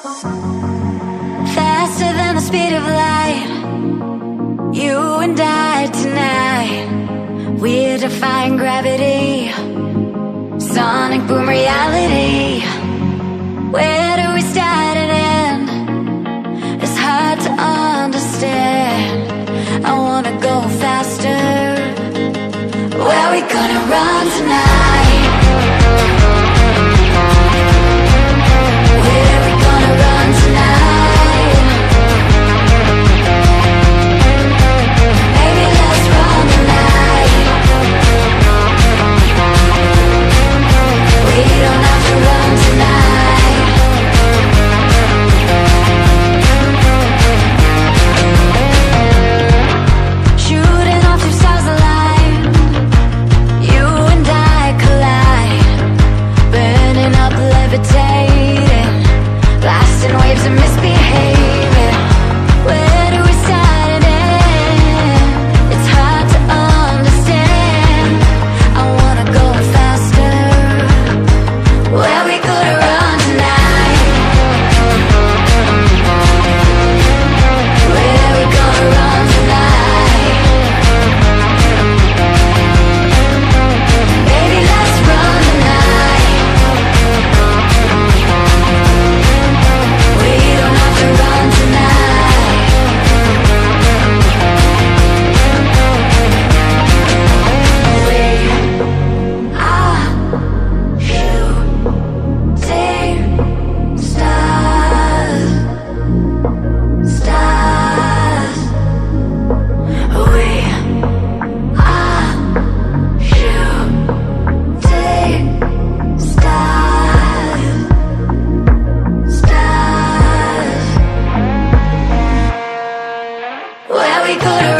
Faster than the speed of light. You and I tonight. We're defying gravity. Sonic boom reality. Where do we start and end? It's hard to understand. I wanna go faster. Where we gonna run tonight? we could have